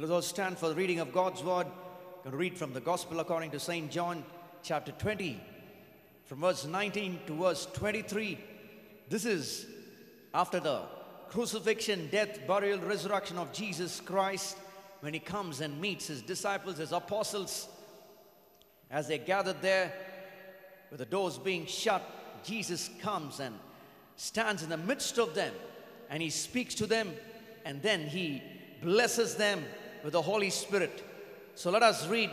Let us stand for the reading of God's word. Going to read from the Gospel according to St. John, chapter 20, from verse 19 to verse 23. This is after the crucifixion, death, burial, resurrection of Jesus Christ when he comes and meets his disciples, his apostles, as they gathered there with the doors being shut. Jesus comes and stands in the midst of them and he speaks to them and then he blesses them with the Holy Spirit. So let us read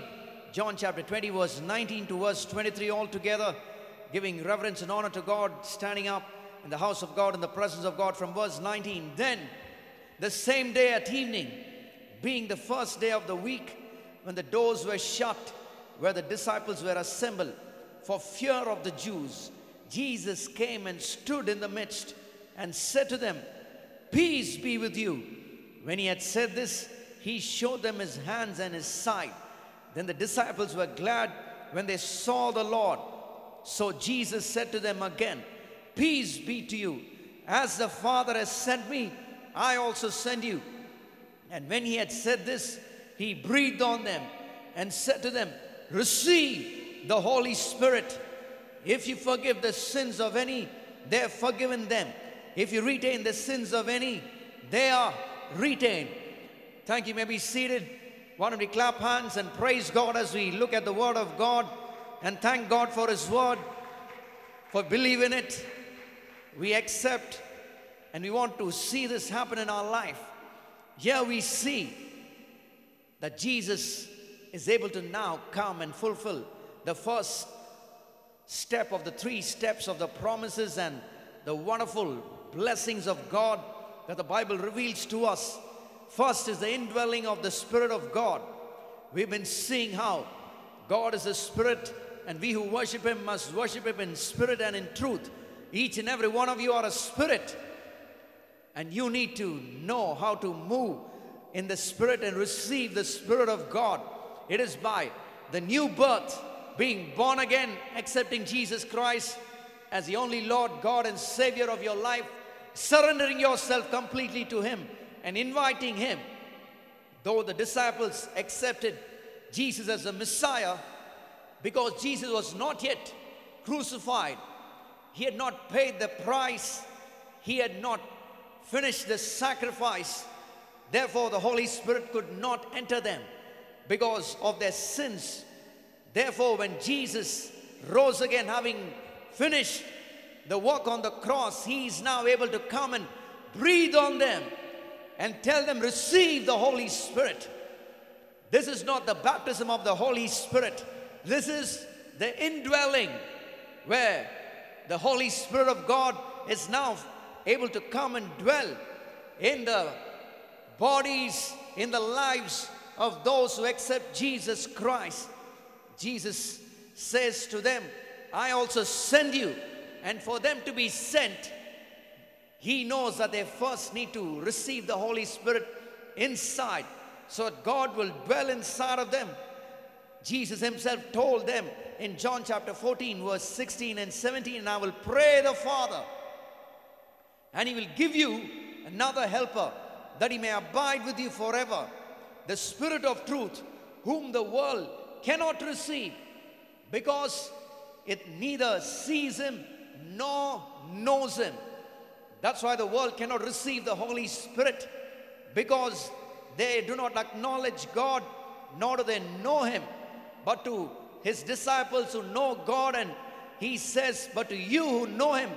John chapter 20, verse 19 to verse 23 all together, giving reverence and honor to God, standing up in the house of God in the presence of God from verse 19. Then, the same day at evening, being the first day of the week, when the doors were shut, where the disciples were assembled, for fear of the Jews, Jesus came and stood in the midst and said to them, Peace be with you. When he had said this, he showed them his hands and his side. Then the disciples were glad when they saw the Lord. So Jesus said to them again, Peace be to you. As the Father has sent me, I also send you. And when he had said this, he breathed on them and said to them, Receive the Holy Spirit. If you forgive the sins of any, they are forgiven them. If you retain the sins of any, they are retained. Thank you. may be seated. Why don't we clap hands and praise God as we look at the Word of God and thank God for His Word, for believing in it. We accept and we want to see this happen in our life. Here we see that Jesus is able to now come and fulfill the first step of the three steps of the promises and the wonderful blessings of God that the Bible reveals to us. First is the indwelling of the Spirit of God. We've been seeing how God is a spirit, and we who worship Him must worship Him in spirit and in truth. Each and every one of you are a spirit, and you need to know how to move in the Spirit and receive the Spirit of God. It is by the new birth, being born again, accepting Jesus Christ as the only Lord, God, and Savior of your life, surrendering yourself completely to Him and inviting Him. Though the disciples accepted Jesus as the Messiah, because Jesus was not yet crucified, He had not paid the price, He had not finished the sacrifice. Therefore, the Holy Spirit could not enter them because of their sins. Therefore, when Jesus rose again, having finished the work on the cross, he is now able to come and breathe on them and tell them, Receive the Holy Spirit. This is not the baptism of the Holy Spirit, this is the indwelling where the Holy Spirit of God is now able to come and dwell in the bodies, in the lives of those who accept Jesus Christ. Jesus says to them, I also send you. And for them to be sent, he knows that they first need to receive the Holy Spirit inside so that God will dwell inside of them. Jesus himself told them in John chapter 14, verse 16 and 17, and I will pray the Father, and he will give you another helper that he may abide with you forever the Spirit of truth, whom the world cannot receive, because it neither sees him nor knows him. That's why the world cannot receive the Holy Spirit, because they do not acknowledge God, nor do they know him. But to his disciples who know God, and he says, But to you who know him,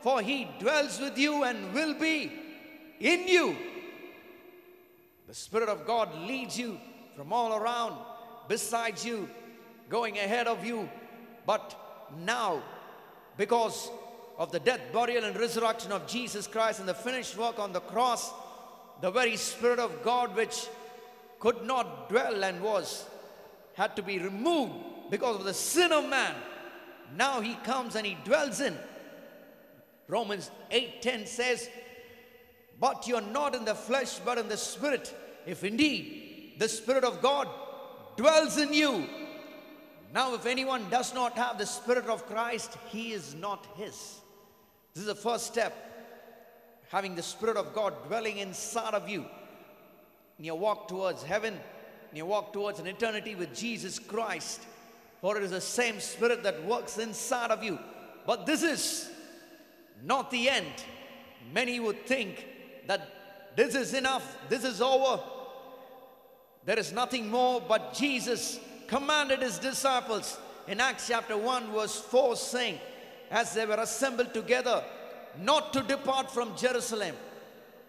for he dwells with you and will be in you. The Spirit of God leads you from all around, besides you, going ahead of you. But now, because of the death, burial, and resurrection of Jesus Christ and the finished work on the cross, the very Spirit of God, which could not dwell and was, had to be removed because of the sin of man. Now he comes and he dwells in. Romans 8:10 says, but you're not in the flesh, but in the spirit. If indeed the Spirit of God dwells in you. Now, if anyone does not have the Spirit of Christ, he is not his. This is the first step having the Spirit of God dwelling inside of you. in your walk towards heaven, in your walk towards an eternity with Jesus Christ. For it is the same Spirit that works inside of you. But this is not the end. Many would think that this is enough, this is over. There is nothing more, but Jesus commanded his disciples in Acts chapter 1, verse 4, saying, As they were assembled together, not to depart from Jerusalem,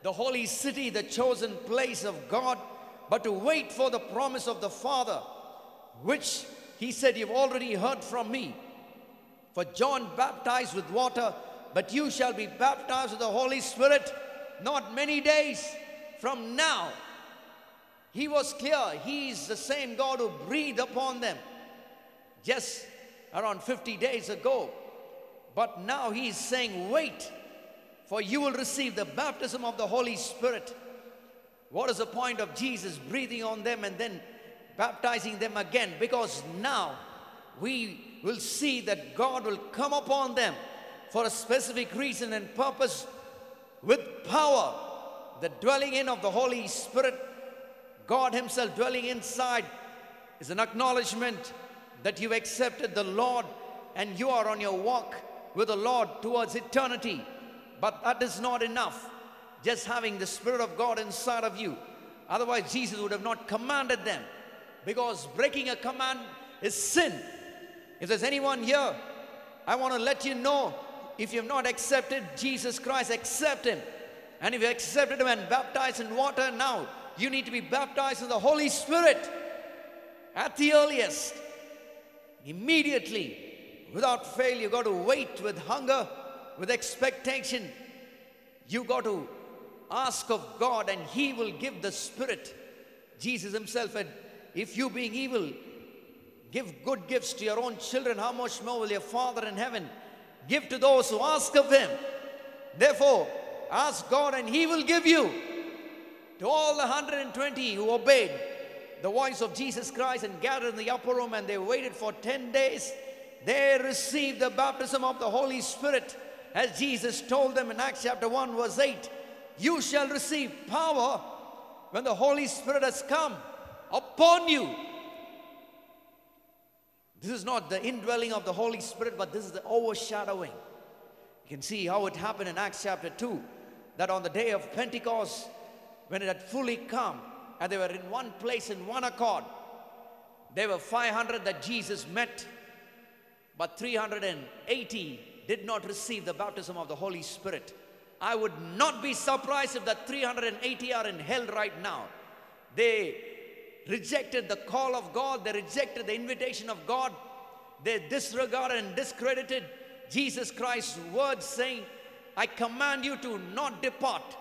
the holy city, the chosen place of God, but to wait for the promise of the Father, which he said, You've already heard from me. For John baptized with water, but you shall be baptized with the Holy Spirit not many days from now. He was clear. He is the same God who breathed upon them just around 50 days ago. But now he is saying, Wait, for you will receive the baptism of the Holy Spirit. What is the point of Jesus breathing on them and then baptizing them again? Because now we will see that God will come upon them for a specific reason and purpose with power. The dwelling in of the Holy Spirit, God Himself dwelling inside, is an acknowledgement that you've accepted the Lord and you are on your walk with the Lord towards eternity. But that is not enough, just having the Spirit of God inside of you. Otherwise, Jesus would have not commanded them because breaking a command is sin. If there's anyone here, I want to let you know if you have not accepted Jesus Christ, accept Him. And if you accepted Him and baptized in water now, you need to be baptized in the Holy Spirit at the earliest. Immediately, without fail, you got to wait with hunger, with expectation. You got to ask of God, and He will give the Spirit. Jesus Himself said, If you being evil give good gifts to your own children, how much more will your Father in heaven give to those who ask of Him? Therefore, ask God, and He will give you. To all the 120 who obeyed the voice of Jesus Christ and gathered in the upper room, and they waited for 10 days, they received the baptism of the Holy Spirit, as Jesus told them in Acts chapter 1, verse 8 You shall receive power when the Holy Spirit has come upon you. This is not the indwelling of the Holy Spirit, but this is the overshadowing. You can see how it happened in Acts chapter 2 that on the day of Pentecost, when it had fully come, and they were in one place in one accord, there were 500 that Jesus met, but 380 did not receive the baptism of the Holy Spirit. I would not be surprised if that 380 are in hell right now. They rejected the call of God, they rejected the invitation of God, they disregarded and discredited Jesus Christ's words, saying, I command you to not depart.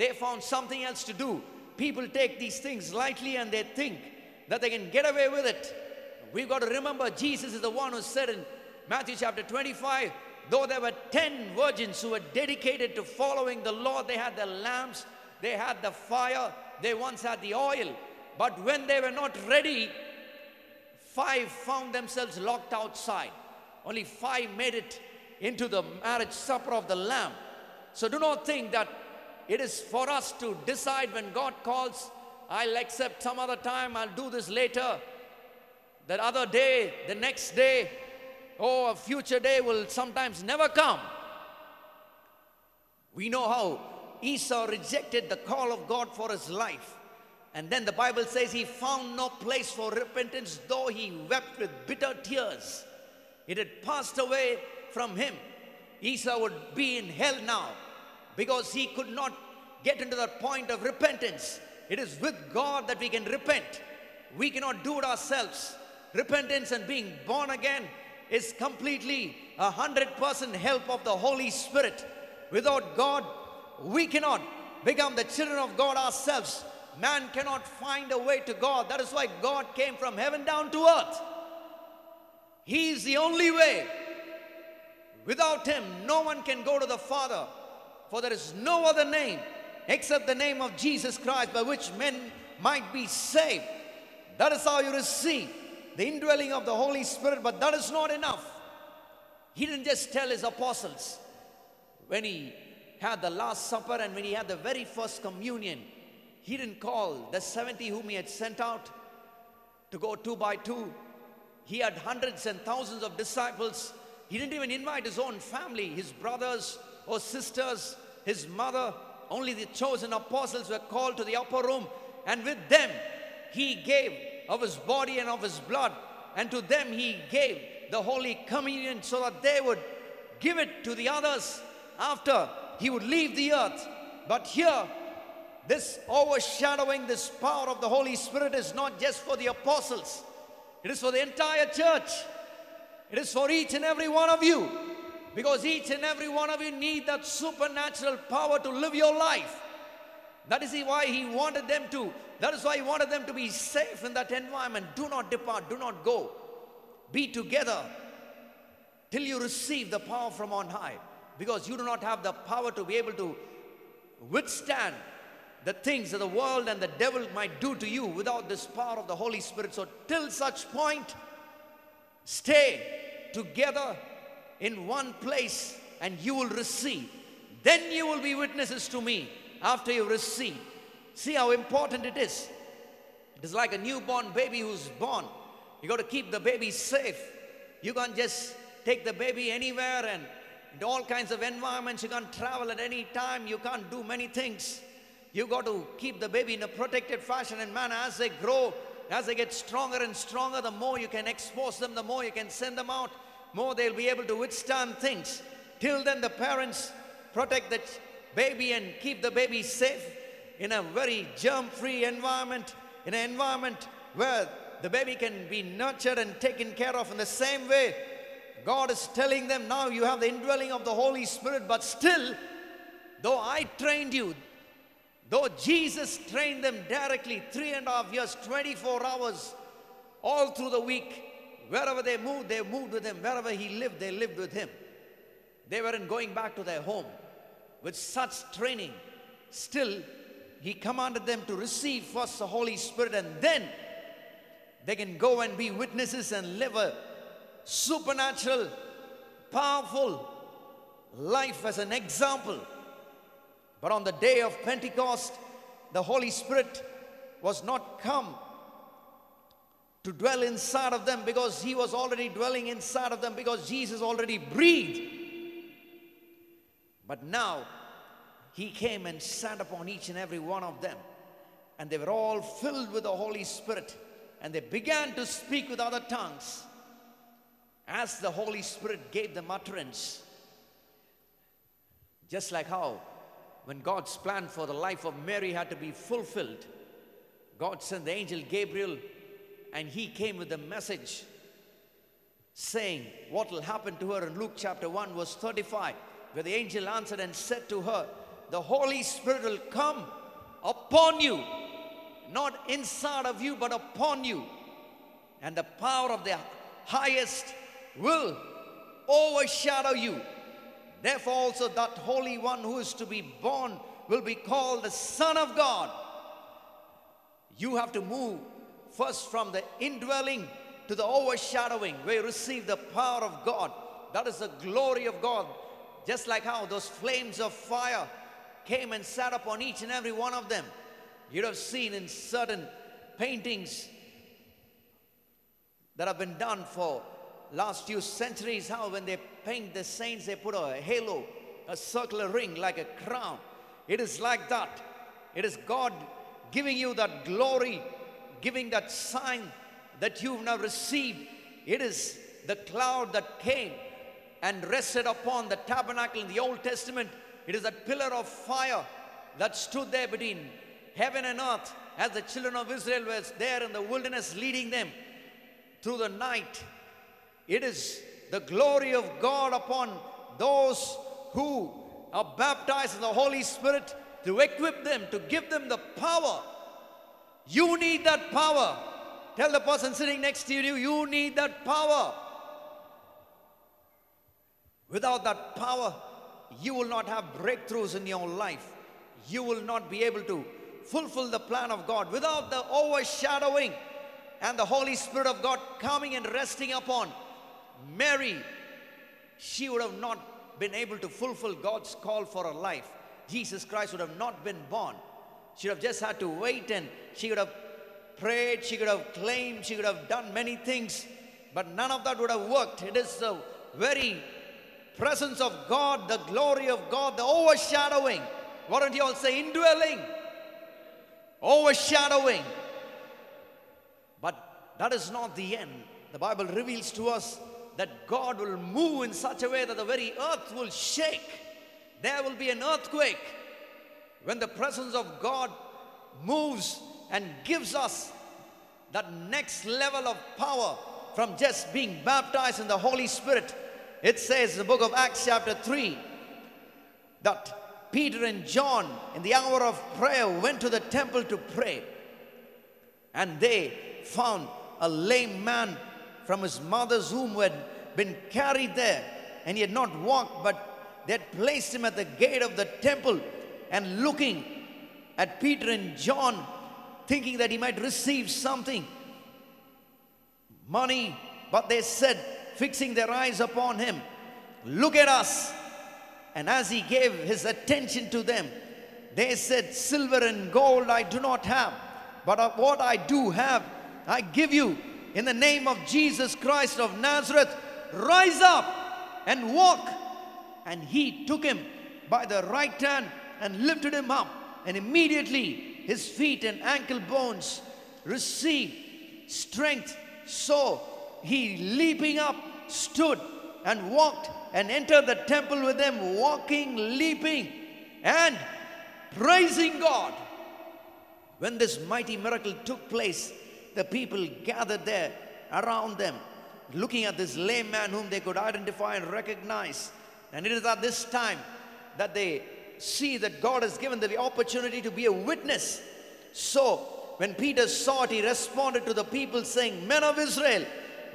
They found something else to do. People take these things lightly and they think that they can get away with it. We've got to remember Jesus is the one who said in Matthew chapter 25, though there were 10 virgins who were dedicated to following the Lord, they had the lamps, they had the fire, they once had the oil. But when they were not ready, five found themselves locked outside. Only five made it into the marriage supper of the Lamb. So do not think that it is for us to decide when God calls, I'll accept some other time, I'll do this later. That other day, the next day, or a future day will sometimes never come. We know how Esau rejected the call of God for his life. And then the Bible says he found no place for repentance, though he wept with bitter tears. It had passed away from him. Esau would be in hell now because he could not get into that point of repentance. It is with God that we can repent. We cannot do it ourselves. Repentance and being born again is completely a hundred percent help of the Holy Spirit. Without God, we cannot become the children of God ourselves. Man cannot find a way to God. That is why God came from heaven down to earth. He is the only way. Without Him, no one can go to the Father. For there is no other name except the name of Jesus Christ by which men might be saved. That is how you receive the indwelling of the Holy Spirit, but that is not enough. He didn't just tell his apostles when he had the Last Supper and when he had the very first communion, He didn't call the 70 whom he had sent out to go two by two. He had hundreds and thousands of disciples. He didn't even invite his own family, his brothers or sisters, his mother. Only the chosen apostles were called to the upper room, and with them he gave of his body and of his blood, and to them he gave the Holy Communion so that they would give it to the others after he would leave the earth. But here, this overshadowing, this power of the Holy Spirit is not just for the apostles, it is for the entire church. It is for each and every one of you. Because each and every one of you need that supernatural power to live your life. That is why he wanted them to. That is why he wanted them to be safe in that environment. Do not depart, do not go. Be together till you receive the power from on high. Because you do not have the power to be able to withstand the things that the world and the devil might do to you without this power of the Holy Spirit. So, till such point, stay together in one place and you will receive. Then you will be witnesses to me after you receive. See how important it is. It is like a newborn baby who's born. You got to keep the baby safe. You can't just take the baby anywhere and in all kinds of environments. You can't travel at any time. You can't do many things. You got to keep the baby in a protected fashion and manner as they grow, as they get stronger and stronger, the more you can expose them, the more you can send them out, more they'll be able to withstand things. Till then, the parents protect the baby and keep the baby safe in a very germ-free environment, in an environment where the baby can be nurtured and taken care of in the same way. God is telling them now you have the indwelling of the Holy Spirit, but still, though I trained you, Though Jesus trained them directly, three and a half years, 24 hours, all through the week, wherever they moved, they moved with him. Wherever he lived, they lived with him. They weren't going back to their home. With such training, still, he commanded them to receive first the Holy Spirit and then they can go and be witnesses and live a supernatural, powerful life as an example but on the day of Pentecost, the Holy Spirit was not come to dwell inside of them because he was already dwelling inside of them because Jesus already breathed. But now he came and sat upon each and every one of them, and they were all filled with the Holy Spirit, and they began to speak with other tongues. As the Holy Spirit gave them utterance. Just like how when God's plan for the life of Mary had to be fulfilled, God sent the angel Gabriel and he came with a message saying what will happen to her? In Luke chapter 1, verse 35, where the angel answered and said to her, The Holy Spirit will come upon you, not inside of you, but upon you. And the power of the highest will overshadow you. Therefore, also that Holy One who is to be born will be called the Son of God. You have to move first from the indwelling to the overshadowing, where you receive the power of God. That is the glory of God. Just like how those flames of fire came and sat upon each and every one of them. You'd have seen in certain paintings that have been done for last few centuries how when they paint the saints, they put a halo, a circular ring like a crown. It is like that. It is God giving you that glory, giving that sign that you've now received. It is the cloud that came and rested upon the tabernacle in the Old Testament. It is that pillar of fire that stood there between heaven and earth as the children of Israel were there in the wilderness leading them through the night it is the glory of God upon those who are baptized in the Holy Spirit to equip them, to give them the power. You need that power. Tell the person sitting next to you, you need that power. Without that power, you will not have breakthroughs in your life. You will not be able to fulfill the plan of God. Without the overshadowing and the Holy Spirit of God coming and resting upon Mary, she would have not been able to fulfill God's call for her life. Jesus Christ would have not been born. She would have just had to wait and she would have prayed, she could have claimed, she could have done many things, but none of that would have worked. It is the very presence of God, the glory of God, the overshadowing. Why don't you all say indwelling? Overshadowing. But that is not the end. The Bible reveals to us that God will move in such a way that the very earth will shake. There will be an earthquake when the presence of God moves and gives us that next level of power from just being baptized in the Holy Spirit. It says in the book of Acts, chapter 3, that Peter and John, in the hour of prayer, went to the temple to pray. And they found a lame man from his mother's womb who had been carried there. And he had not walked, but they had placed him at the gate of the temple and looking at Peter and John, thinking that he might receive something money. But they said, fixing their eyes upon him, Look at us. And as he gave his attention to them, they said, Silver and gold I do not have, but what I do have, I give you. In the name of Jesus Christ of Nazareth, rise up and walk. And he took him by the right hand and lifted him up. And immediately his feet and ankle bones received strength. So he, leaping up, stood and walked and entered the temple with them, walking, leaping, and praising God. When this mighty miracle took place, the people gathered there around them, looking at this lame man whom they could identify and recognize. And it is at this time that they see that God has given them the opportunity to be a witness. So, when Peter saw it, he responded to the people, saying, Men of Israel,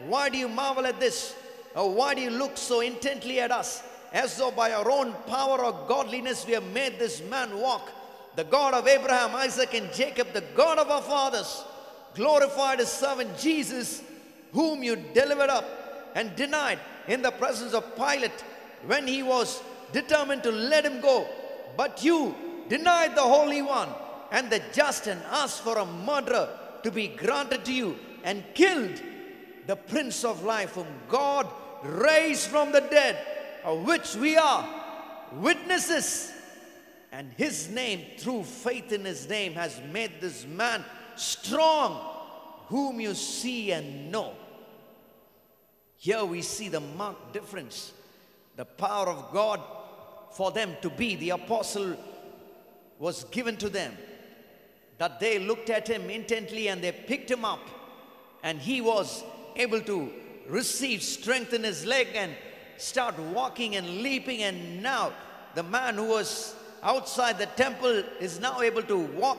why do you marvel at this? Or why do you look so intently at us? As though by our own power or godliness we have made this man walk. The God of Abraham, Isaac, and Jacob, the God of our fathers, glorified his servant Jesus, whom you delivered up and denied in the presence of Pilate when he was determined to let him go. But you denied the Holy One and the just and asked for a murderer to be granted to you and killed the Prince of Life, whom God raised from the dead, of which we are witnesses. And his name, through faith in his name, has made this man strong, whom you see and know. Here we see the marked difference. The power of God for them to be the apostle was given to them. That they looked at him intently and they picked him up, and he was able to receive strength in his leg and start walking and leaping. And now the man who was outside the temple is now able to walk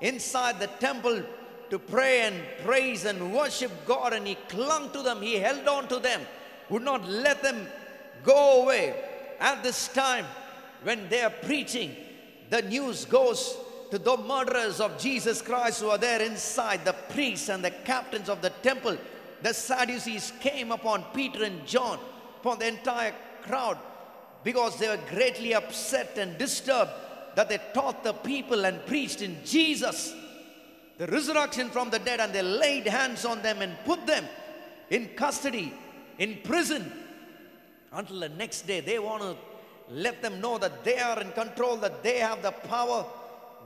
inside the temple to pray and praise and worship God. And he clung to them, he held on to them, would not let them go away. At this time, when they are preaching, the news goes to the murderers of Jesus Christ who are there inside, the priests and the captains of the temple the Sadducees came upon Peter and John, upon the entire crowd, because they were greatly upset and disturbed that they taught the people and preached in Jesus, the resurrection from the dead, and they laid hands on them and put them in custody, in prison, until the next day. They want to let them know that they are in control, that they have the power,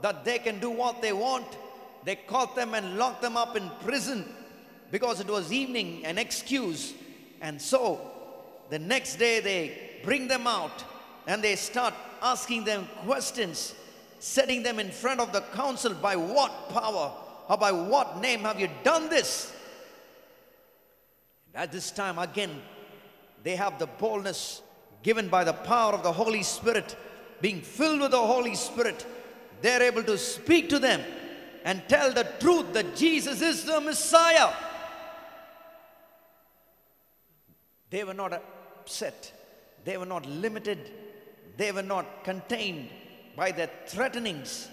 that they can do what they want. They caught them and locked them up in prison because it was evening, an excuse. And so the next day they bring them out and they start asking them questions, setting them in front of the council by what power or by what name have you done this? And at this time, again, they have the boldness given by the power of the Holy Spirit, being filled with the Holy Spirit. They're able to speak to them and tell the truth that Jesus is the Messiah. They were not upset. They were not limited. They were not contained by their threatenings.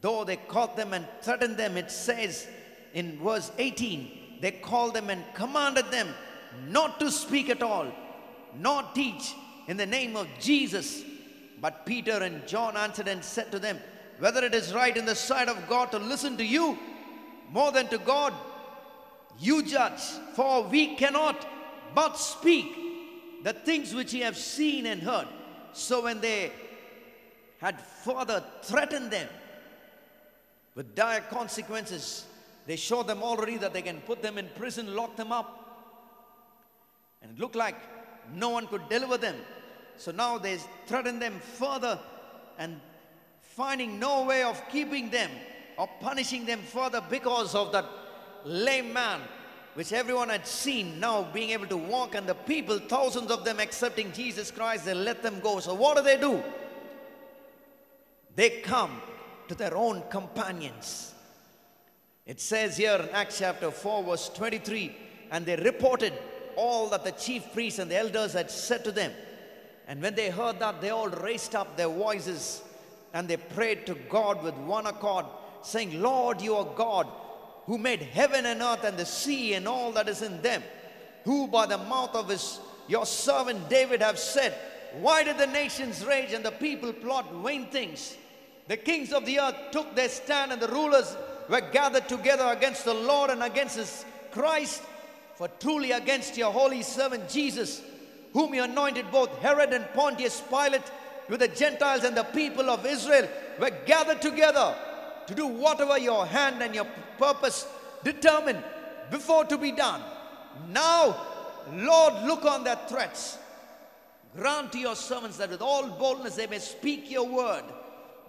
Though they caught them and threatened them, it says in verse 18, they called them and commanded them not to speak at all, nor teach in the name of Jesus. But Peter and John answered and said to them, whether it is right in the sight of God to listen to you more than to God, you judge. For we cannot but speak the things which ye have seen and heard. So when they had further threatened them with dire consequences, they showed them already that they can put them in prison, lock them up. And it looked like no one could deliver them. So now they threaten them further and finding no way of keeping them or punishing them further because of that lame man which everyone had seen now being able to walk and the people thousands of them accepting jesus christ they let them go. So what do they do? They come to their own companions. It says here in acts chapter 4 verse 23 and they reported all that the chief priests and the elders had said to them. And when they heard that they all raised up their voices and they prayed to God with one accord, saying, Lord, you are God, who made heaven and earth and the sea and all that is in them, who by the mouth of his your servant David have said, Why did the nations rage and the people plot vain things? The kings of the earth took their stand, and the rulers were gathered together against the Lord and against his Christ. For truly against your holy servant Jesus, whom you anointed both Herod and Pontius Pilate with the Gentiles and the people of Israel were gathered together to do whatever your hand and your purpose determined before to be done. Now, Lord, look on their threats. Grant to your servants that with all boldness they may speak your word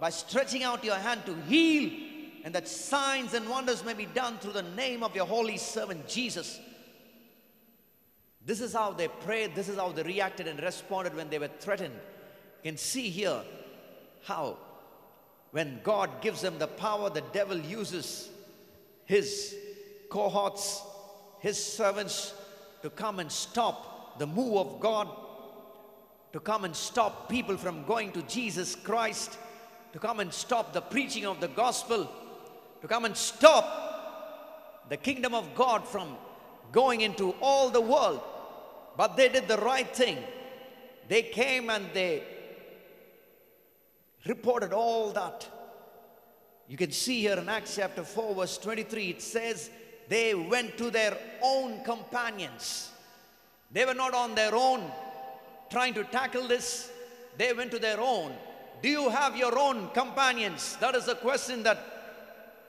by stretching out your hand to heal, and that signs and wonders may be done through the name of your holy servant Jesus. This is how they prayed, this is how they reacted and responded when they were threatened. You can see here how when God gives them the power, the devil uses his cohorts, his servants to come and stop the move of God, to come and stop people from going to Jesus Christ, to come and stop the preaching of the gospel, to come and stop the kingdom of God from going into all the world. But they did the right thing. They came and they reported all that. You can see here in Acts chapter 4, verse 23, it says, They went to their own companions. They were not on their own trying to tackle this, they went to their own. Do you have your own companions? That is the question that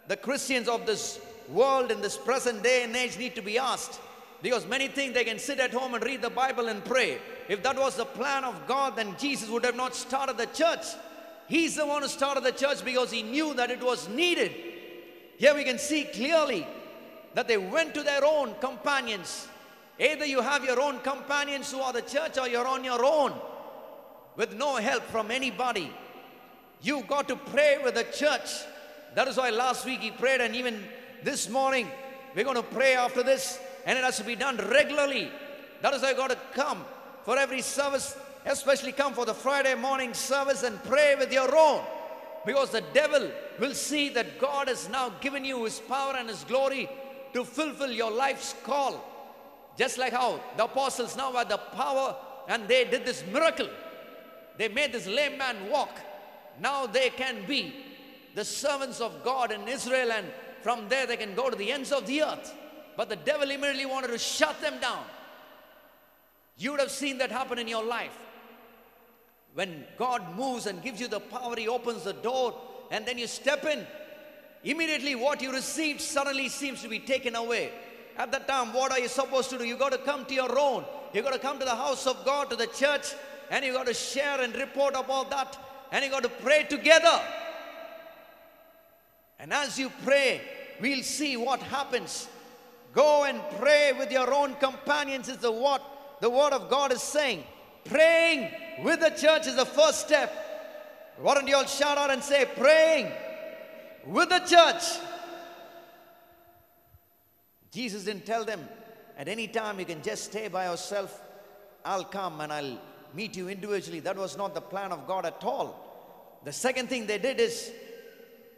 the Christians of this world in this present day and age need to be asked. Because many think they can sit at home and read the Bible and pray. If that was the plan of God, then Jesus would have not started the church. He's the one who started the church because he knew that it was needed. Here we can see clearly that they went to their own companions. Either you have your own companions who are the church or you're on your own with no help from anybody. You've got to pray with the church. That is why last week he prayed, and even this morning we're going to pray after this, and it has to be done regularly. That is why I got to come for every service especially come for the Friday morning service and pray with your own. Because the devil will see that God has now given you his power and his glory to fulfill your life's call. Just like how the apostles now had the power and they did this miracle. They made this lame man walk. Now they can be the servants of God in Israel, and from there they can go to the ends of the earth. But the devil immediately wanted to shut them down. You would have seen that happen in your life. When God moves and gives you the power, He opens the door and then you step in. Immediately, what you received suddenly seems to be taken away. At that time, what are you supposed to do? You got to come to your own. You got to come to the house of God, to the church, and you got to share and report about that, and you got to pray together. And as you pray, we'll see what happens. Go and pray with your own companions, is the what the word of God is saying. Praying with the church is the first step. Why don't you all shout out and say, praying with the church? Jesus didn't tell them at any time you can just stay by yourself. I'll come and I'll meet you individually. That was not the plan of God at all. The second thing they did is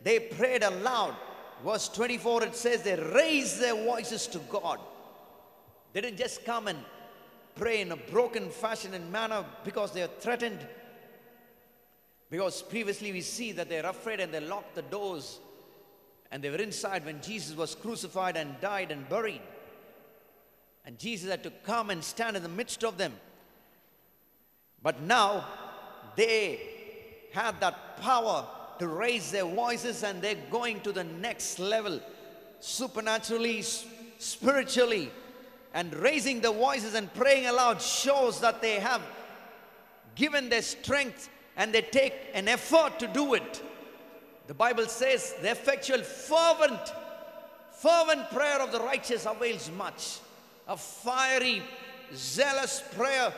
they prayed aloud. Verse 24 it says they raised their voices to God. They didn't just come and pray in a broken fashion and manner because they are threatened. Because previously we see that they're afraid and they locked the doors and they were inside when Jesus was crucified and died and buried. And Jesus had to come and stand in the midst of them. But now they had that power to raise their voices and they're going to the next level supernaturally, spiritually. And raising the voices and praying aloud shows that they have given their strength and they take an effort to do it. The Bible says the effectual, fervent, fervent prayer of the righteous avails much. A fiery, zealous prayer,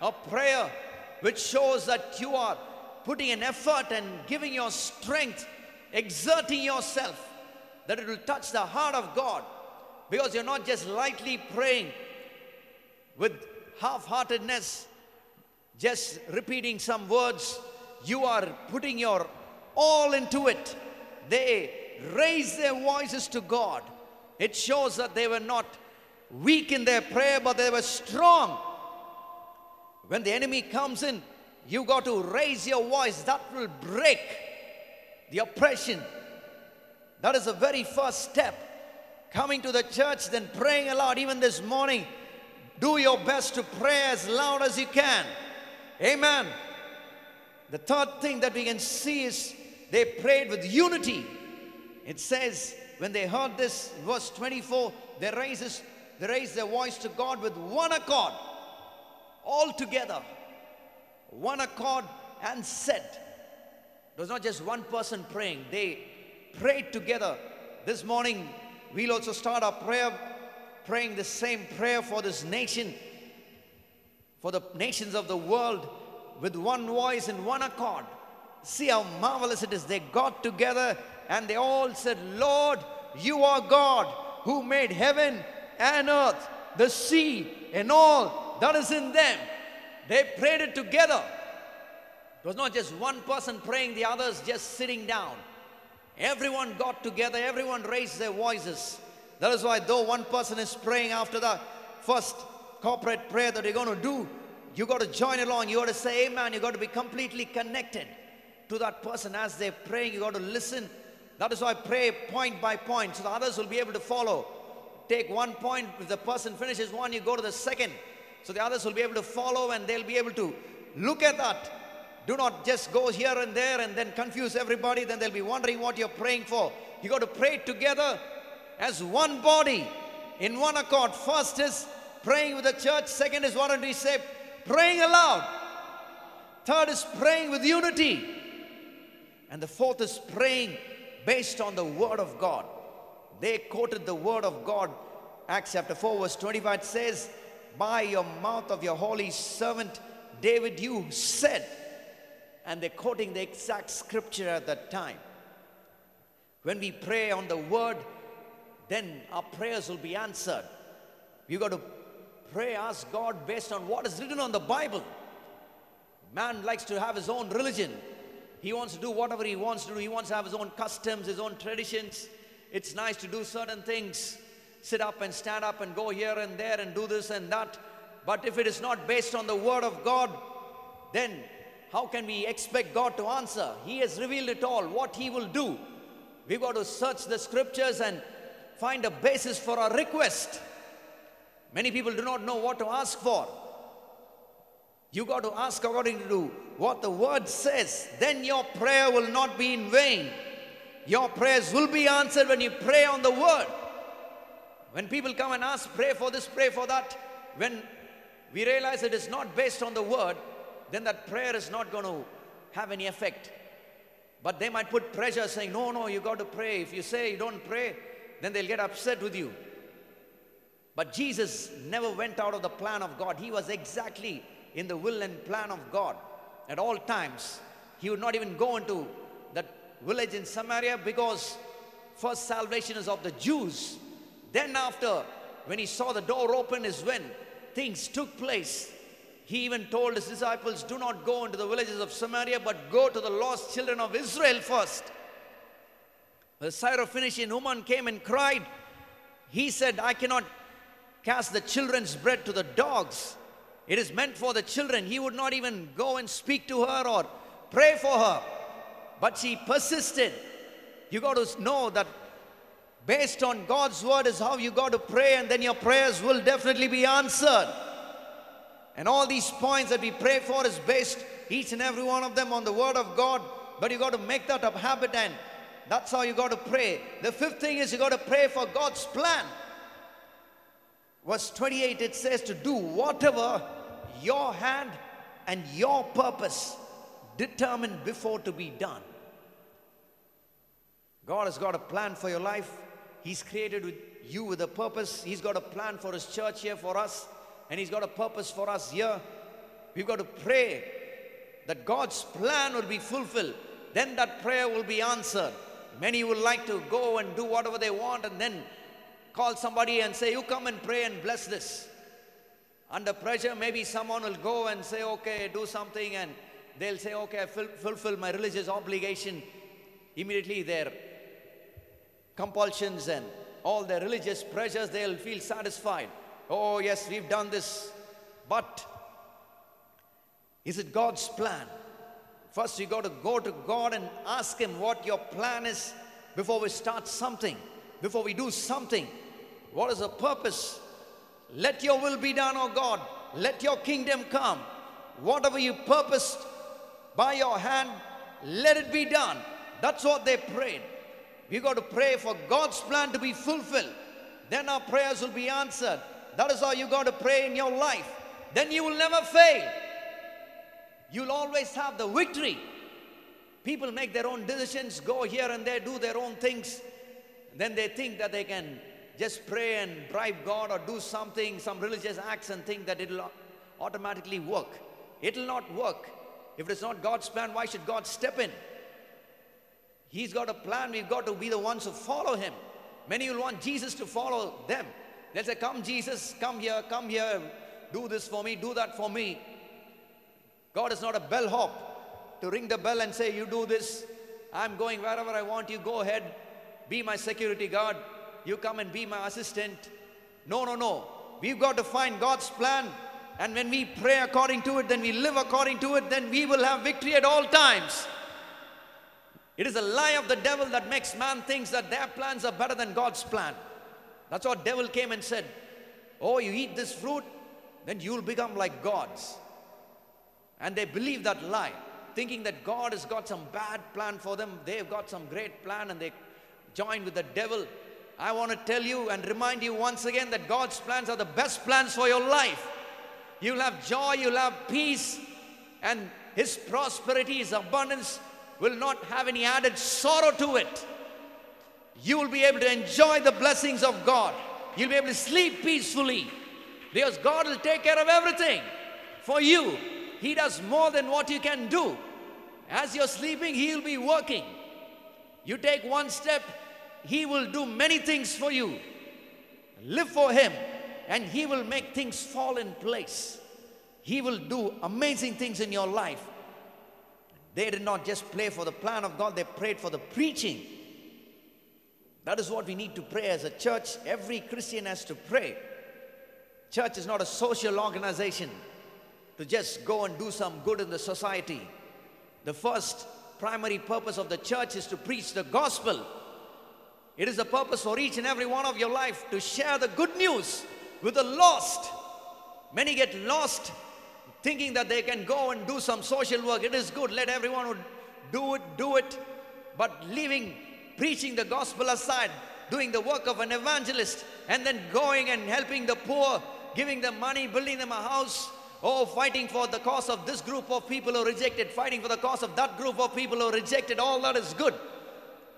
a prayer which shows that you are putting an effort and giving your strength, exerting yourself, that it will touch the heart of God. Because you're not just lightly praying with half heartedness, just repeating some words. You are putting your all into it. They raised their voices to God. It shows that they were not weak in their prayer, but they were strong. When the enemy comes in, you got to raise your voice. That will break the oppression. That is the very first step. Coming to the church, then praying aloud. Even this morning, do your best to pray as loud as you can. Amen. The third thing that we can see is they prayed with unity. It says, when they heard this, verse 24, they raised, they raised their voice to God with one accord, all together one accord and said. It was not just one person praying, they prayed together. This morning, we'll also start our prayer, praying the same prayer for this nation, for the nations of the world, with one voice and one accord. See how marvelous it is. They got together and they all said, Lord, you are God who made heaven and earth, the sea, and all that is in them. They prayed it together. It was not just one person praying, the others just sitting down. Everyone got together, everyone raised their voices. That is why, though one person is praying after the first corporate prayer that you're going to do, you got to join along. You got to say amen. You got to be completely connected to that person as they're praying. You got to listen. That is why I pray point by point so the others will be able to follow. Take one point. If the person finishes one, you go to the second. So the others will be able to follow and they'll be able to look at that. Do not just go here and there and then confuse everybody. Then they'll be wondering what you're praying for. You got to pray together as one body in one accord. First is praying with the church. Second is what did we say? Praying aloud. Third is praying with unity. And the fourth is praying based on the word of God. They quoted the word of God. Acts chapter 4 verse 25 says, by your mouth of your holy servant David, you said. And they're quoting the exact scripture at that time. When we pray on the word, then our prayers will be answered. You got to pray, ask God based on what is written on the Bible. Man likes to have his own religion. He wants to do whatever he wants to do. He wants to have his own customs, his own traditions. It's nice to do certain things sit up and stand up and go here and there and do this and that. But if it is not based on the Word of God, then how can we expect God to answer? He has revealed it all, what He will do. We've got to search the scriptures and find a basis for our request. Many people do not know what to ask for. You got to ask according to what the word says. Then your prayer will not be in vain. Your prayers will be answered when you pray on the word. When people come and ask, pray for this, pray for that, when we realize it is not based on the word, then that prayer is not going to have any effect. But they might put pressure saying, no, no, you got to pray. If you say you don't pray, then they'll get upset with you. But Jesus never went out of the plan of God. He was exactly in the will and plan of God at all times. He would not even go into that village in Samaria because first salvation is of the Jews. Then after, when he saw the door open is when things took place. He even told his disciples, do not go into the villages of Samaria, but go to the lost children of Israel first. The Syrophoenician woman came and cried. He said, I cannot cast the children's bread to the dogs. It is meant for the children. He would not even go and speak to her or pray for her. But she persisted. You got to know that based on God's word is how you got to pray, and then your prayers will definitely be answered. And all these points that we pray for is based, each and every one of them, on the word of God. But you got to make that a habit, and that's how you got to pray. The fifth thing is you got to pray for God's plan. Verse 28 it says to do whatever your hand and your purpose determined before to be done. God has got a plan for your life. He's created with you with a purpose. He's got a plan for His church here for us, and He's got a purpose for us here. We've got to pray that God's plan will be fulfilled. Then that prayer will be answered. Many would like to go and do whatever they want and then call somebody and say, You come and pray and bless this. Under pressure, maybe someone will go and say, Okay, do something, and they'll say, Okay, I ful- fulfill my religious obligation. Immediately, their compulsions and all their religious pressures, they'll feel satisfied. Oh, yes, we've done this. But is it God's plan? First, you got to go to God and ask Him what your plan is before we start something, before we do something. What is the purpose? Let your will be done, O God. Let your kingdom come. Whatever you purposed by your hand, let it be done. That's what they prayed. We got to pray for God's plan to be fulfilled. Then our prayers will be answered. That is how you got to pray in your life. Then you will never fail. You'll always have the victory. People make their own decisions, go here and there, do their own things. Then they think that they can just pray and bribe God or do something, some religious acts, and think that it'll automatically work. It'll not work. If it's not God's plan, why should God step in? He's got a plan. We've got to be the ones who follow Him. Many will want Jesus to follow them. They'll say, Come, Jesus, come here, come here, do this for me, do that for me. God is not a bellhop to ring the bell and say, You do this. I'm going wherever I want you. Go ahead. Be my security guard. You come and be my assistant. No, no, no. We've got to find God's plan. And when we pray according to it, then we live according to it, then we will have victory at all times. It is a lie of the devil that makes man thinks that their plans are better than God's plan. That's what devil came and said. Oh, you eat this fruit, then you'll become like gods. And they believe that lie, thinking that God has got some bad plan for them. They've got some great plan and they join with the devil. I want to tell you and remind you once again that God's plans are the best plans for your life. You'll have joy, you'll have peace, and His prosperity, His abundance will not have any added sorrow to it. You will be able to enjoy the blessings of God. You'll be able to sleep peacefully because God will take care of everything for you. He does more than what you can do. As you're sleeping, He'll be working. You take one step, He will do many things for you. Live for Him, and He will make things fall in place. He will do amazing things in your life. They did not just pray for the plan of God, they prayed for the preaching. That is what we need to pray as a church. Every Christian has to pray. Church is not a social organization to just go and do some good in the society. The first primary purpose of the church is to preach the gospel. It is the purpose for each and every one of your life to share the good news with the lost. Many get lost thinking that they can go and do some social work. It is good, let everyone do it, do it. But leaving preaching the gospel aside, doing the work of an evangelist, and then going and helping the poor, giving them money, building them a house, or fighting for the cause of this group of people who rejected, fighting for the cause of that group of people who rejected, all that is good.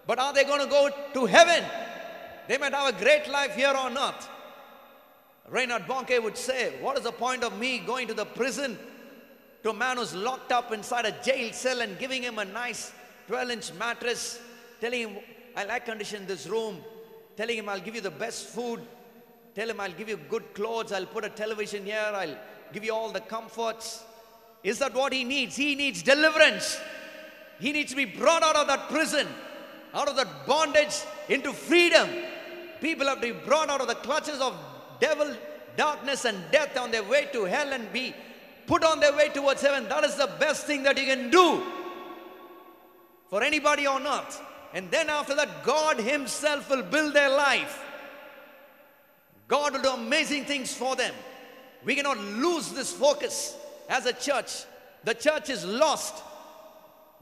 But are they going to go to heaven? They might have a great life here on earth. Reinhard Bonnke would say, What is the point of me going to the prison to a man who's locked up inside a jail cell and giving him a nice 12 inch mattress, telling him, I'll air condition this room, telling him, I'll give you the best food, tell him, I'll give you good clothes, I'll put a television here, I'll give you all the comforts. Is that what he needs? He needs deliverance. He needs to be brought out of that prison, out of that bondage into freedom. People have to be brought out of the clutches of devil, darkness, and death on their way to hell and be put on their way towards heaven. That is the best thing that you can do. for anybody on earth. And then after that, God Himself will build their life. God will do amazing things for them. We cannot lose this focus as a church. The church is lost,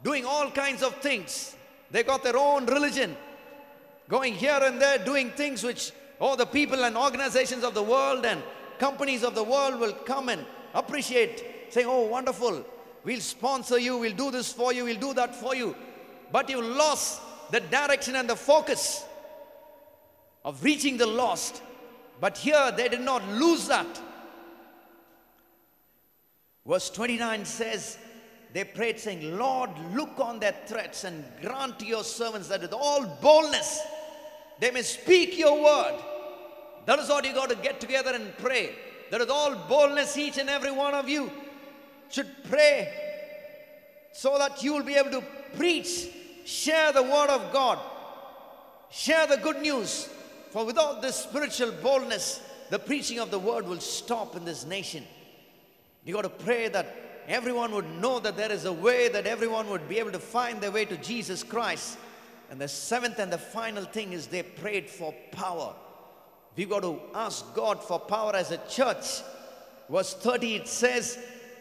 doing all kinds of things. They got their own religion, going here and there, doing things which all the people and organizations of the world and companies of the world will come and appreciate, saying, Oh, wonderful, we'll sponsor you, we'll do this for you, we'll do that for you. But you lost the direction and the focus of reaching the lost. But here they did not lose that. Verse 29 says, They prayed, saying, Lord, look on their threats and grant to your servants that with all boldness they may speak your word. That is what you got to get together and pray. That with all boldness, each and every one of you should pray so that you will be able to preach, share the word of God, share the good news. For without this spiritual boldness, the preaching of the word will stop in this nation. You got to pray that everyone would know that there is a way, that everyone would be able to find their way to Jesus Christ. And the seventh and the final thing is they prayed for power. We've got to ask God for power as a church. Verse 30 it says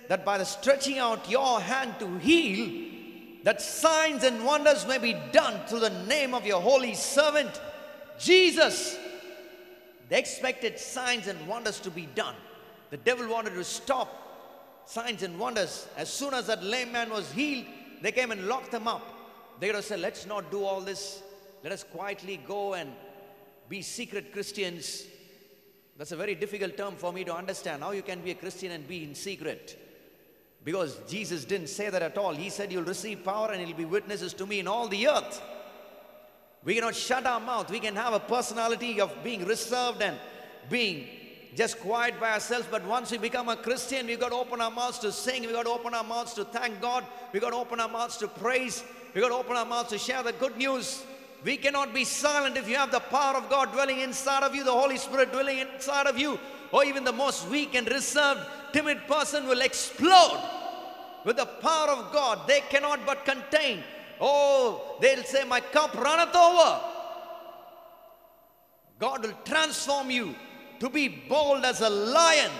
that by the stretching out your hand to heal, that signs and wonders may be done through the name of your holy servant, Jesus. They expected signs and wonders to be done. The devil wanted to stop signs and wonders. As soon as that lame man was healed, they came and locked him up. They would have said, Let's not do all this. Let us quietly go and be secret Christians. That's a very difficult term for me to understand. How you can be a Christian and be in secret? Because Jesus didn't say that at all. He said, You'll receive power and you'll be witnesses to me in all the earth. We cannot shut our mouth. We can have a personality of being reserved and being just quiet by ourselves. But once we become a Christian, we've got to open our mouths to sing. We've got to open our mouths to thank God. We've got to open our mouths to praise. We've got to open our mouths to share the good news. We cannot be silent if you have the power of God dwelling inside of you, the Holy Spirit dwelling inside of you, or even the most weak and reserved, timid person will explode with the power of God. They cannot but contain. Oh, they'll say, My cup runneth over. God will transform you to be bold as a lion,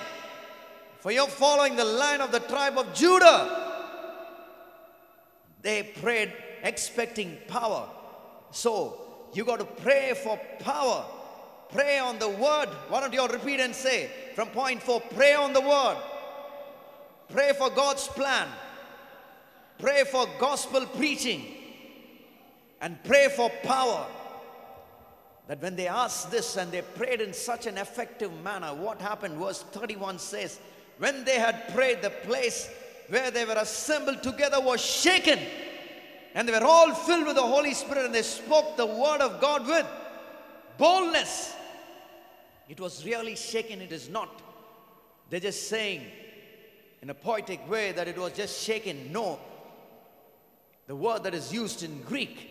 for you're following the lion of the tribe of Judah. They prayed expecting power. So you got to pray for power. Pray on the word. Why don't you all repeat and say from point four pray on the word. Pray for God's plan. Pray for gospel preaching. And pray for power. That when they asked this and they prayed in such an effective manner, what happened? Verse 31 says, When they had prayed, the place where they were assembled together was shaken. And they were all filled with the Holy Spirit and they spoke the word of God with boldness. It was really shaken, it is not. They're just saying in a poetic way that it was just shaken. No. The word that is used in Greek,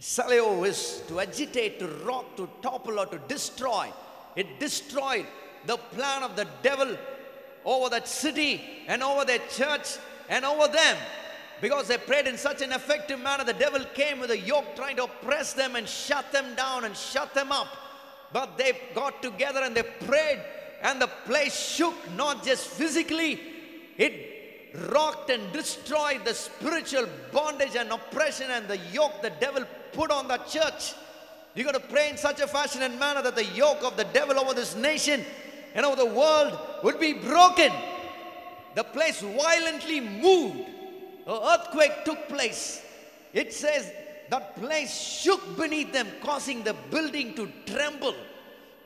saleo, is to agitate, to rock, to topple, or to destroy. It destroyed the plan of the devil over that city and over their church and over them. Because they prayed in such an effective manner, the devil came with a yoke trying to oppress them and shut them down and shut them up. But they got together and they prayed, and the place shook, not just physically, it rocked and destroyed the spiritual bondage and oppression and the yoke the devil put on the church. You got to pray in such a fashion and manner that the yoke of the devil over this nation and over the world would be broken. The place violently moved. An earthquake took place. It says that place shook beneath them, causing the building to tremble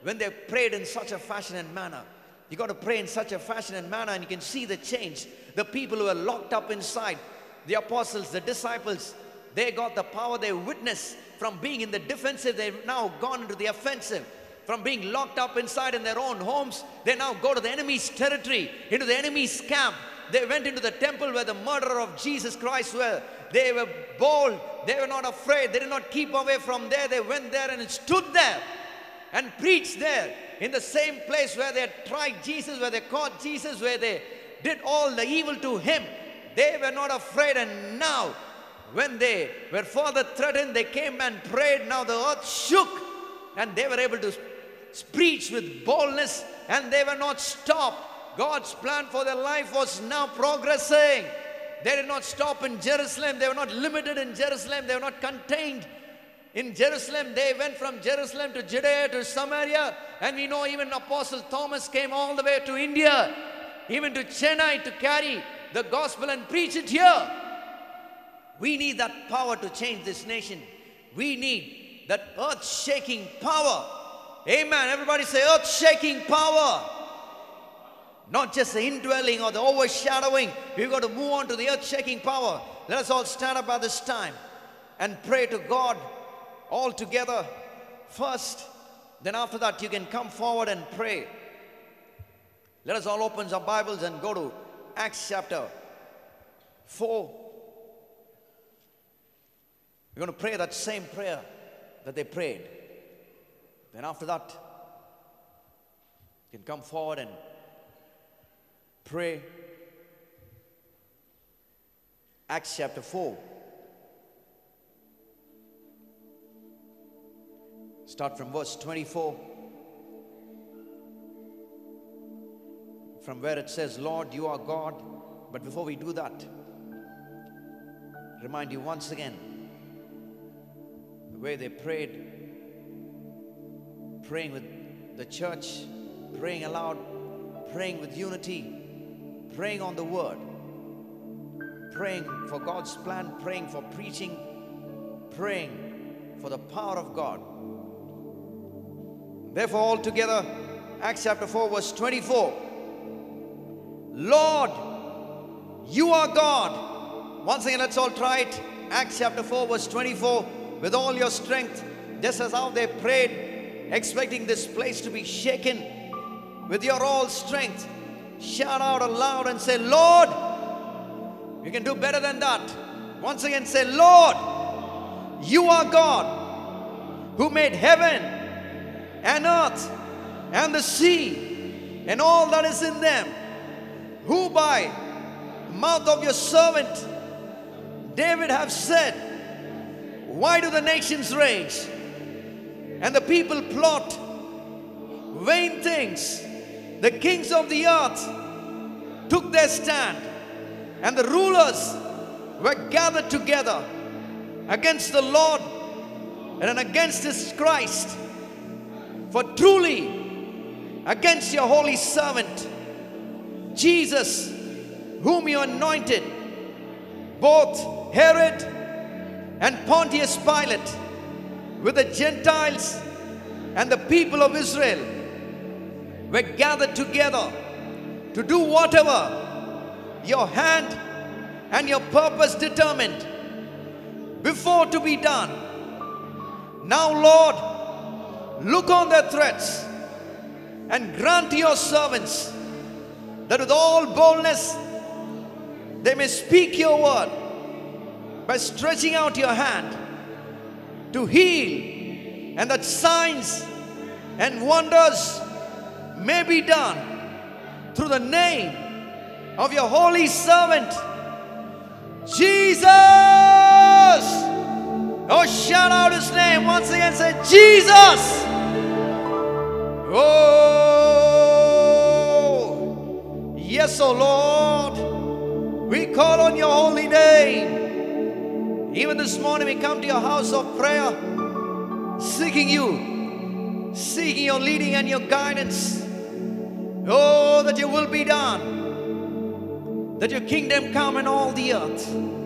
when they prayed in such a fashion and manner. You got to pray in such a fashion and manner, and you can see the change. The people who were locked up inside, the apostles, the disciples, they got the power, they witnessed from being in the defensive, they've now gone into the offensive. From being locked up inside in their own homes, they now go to the enemy's territory, into the enemy's camp. They went into the temple where the murderer of Jesus Christ were. They were bold, they were not afraid, they did not keep away from there. They went there and stood there and preached there in the same place where they tried Jesus, where they caught Jesus, where they did all the evil to him. They were not afraid, and now when they were further threatened, they came and prayed. Now the earth shook and they were able to preach with boldness and they were not stopped. God's plan for their life was now progressing. They did not stop in Jerusalem. They were not limited in Jerusalem. They were not contained in Jerusalem. They went from Jerusalem to Judea to Samaria. And we know even Apostle Thomas came all the way to India, even to Chennai to carry the gospel and preach it here. We need that power to change this nation. We need that earth shaking power. Amen. Everybody say earth shaking power. Not just the indwelling or the overshadowing. We've got to move on to the earth shaking power. Let us all stand up at this time and pray to God all together first. Then after that, you can come forward and pray. Let us all open our Bibles and go to Acts chapter 4. We're going to pray that same prayer that they prayed. Then after that, you can come forward and pray. Acts chapter 4. Start from verse 24. From where it says, Lord, you are God. But before we do that, remind you once again the way they prayed, praying with the church, praying aloud, praying with unity, praying on the word, praying for God's plan, praying for preaching, praying for the power of God. Therefore, all together, Acts chapter 4, verse 24. Lord, you are God. Once again, let's all try it. Acts chapter 4, verse 24. With all your strength, just as how they prayed, expecting this place to be shaken, with your all strength, shout out aloud and say, Lord, you can do better than that. Once again, say, Lord, you are God who made heaven and earth and the sea and all that is in them, who by mouth of your servant David have said, Why do the nations rage and the people plot vain things? The kings of the earth took their stand, and the rulers were gathered together against the Lord and against his Christ. For truly, against your holy servant, Jesus, whom you anointed, both Herod and Pontius Pilate, with the Gentiles and the people of Israel, were gathered together to do whatever your hand and your purpose determined before to be done. Now, Lord, look on their threats and grant your servants that with all boldness they may speak your word by stretching out your hand to heal, and that signs and wonders may be done through the name of your holy servant, Jesus. Oh, shout out his name once again. Say, Jesus. Oh, yes, oh Lord. We call on your holy name. Even this morning, we come to your house of prayer, seeking you, seeking your leading and your guidance. Oh, that your will be done, that your kingdom come in all the earth.